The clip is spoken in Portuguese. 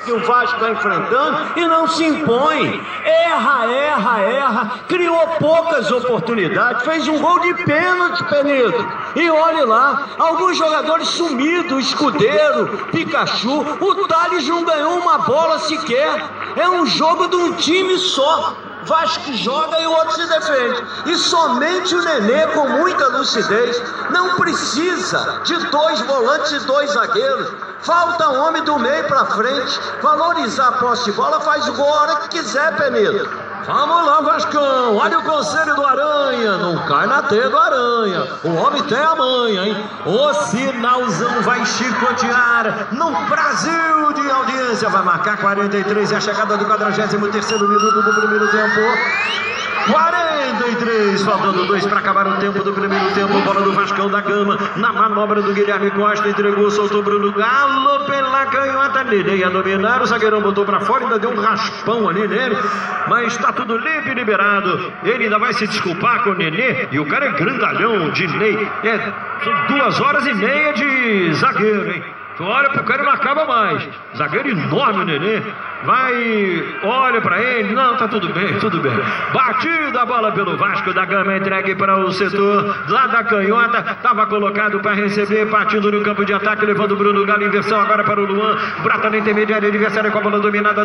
que o Vasco está enfrentando e não se impõe. Erra, erra, erra. Criou poucas oportunidades, fez um gol de pênalti, Penedo. E olhe lá, alguns jogadores sumidos, Escudeiro, Pikachu. O Thales não ganhou uma bola sequer. É um jogo de um time só. Vasco joga e o outro se defende. E somente o Nenê, com muita lucidez, não precisa de dois volantes e dois zagueiros. Falta um homem do meio para frente. Valorizar a posse de bola, faz o gol a hora que quiser, Penedo. Vamos lá, Vascão. Olha o conselho do Aranha. Não cai na teia do Aranha. O homem tem a manha, hein? O sinalzão vai chicotear no Brasil de audiência. Vai marcar 43 e a chegada do 43 minuto do primeiro tempo. 43, faltando dois para acabar o tempo do primeiro tempo. Bola do Vascão da Gama. Na manobra do Guilherme Costa. Entregou, soltou Bruno Galo pela canhota. Nenê ia dominar. O zagueirão botou para fora. Ainda deu um raspão ali nele. Mas está tudo livre e liberado. Ele ainda vai se desculpar com o Nenê. E o cara é grandalhão de Ney. É duas horas e meia de zagueiro, hein? Olha pro cara e não acaba mais. Zagueiro enorme, o Nenê. Vai, olha para ele. Não, tá tudo bem, tudo bem. Batida a bola pelo Vasco da Gama, entregue para o setor lá da canhota. Tava colocado para receber, partindo no campo de ataque, levando o Bruno Galo. Inversão agora para o Luan. Brata na intermediária, adversário com a bola dominada.